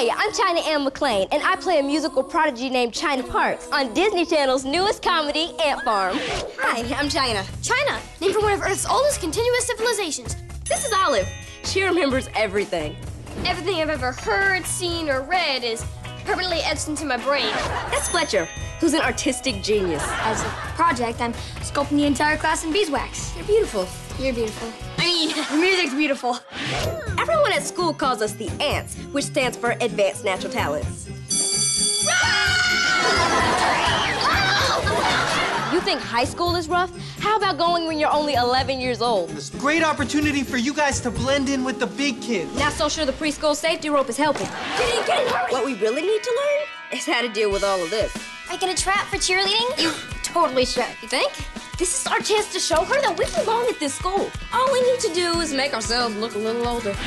Hi, I'm China Anne McClain, and I play a musical prodigy named China Parks on Disney Channel's newest comedy, Ant Farm. Hi, I'm China. China, named for one of Earth's oldest continuous civilizations. This is Olive. She remembers everything. Everything I've ever heard, seen, or read is permanently etched into my brain. That's Fletcher, who's an artistic genius. As a project, I'm sculpting the entire class in beeswax. You're beautiful. You're beautiful. I mean, the music's beautiful. Everyone at school calls us the ANTS, which stands for Advanced Natural Talents. You think high school is rough? How about going when you're only 11 years old? This great opportunity for you guys to blend in with the big kids. Not so sure the preschool safety rope is helping. Get in, get in, hurry. What we really need to learn is how to deal with all of this. Making a trap for cheerleading? You totally should. You think? This is our chance to show her that we belong at this school. All we need to do is make ourselves look a little older.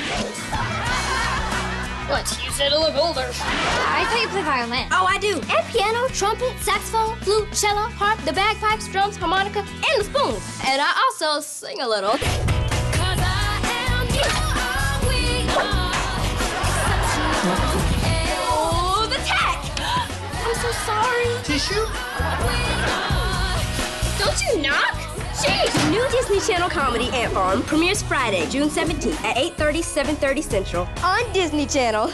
What? You said to look older. I thought you played violin. Oh, I do. And piano, trumpet, saxophone, flute, cello, harp, the bagpipes, drums, harmonica, and the spoons. And I also sing a little. Oh, the tack! I'm so sorry. Tissue? Don't you knock? Jeez! New Disney Channel comedy Ant Farm premieres Friday, June 17th at 8.30, 7.30 Central on Disney Channel.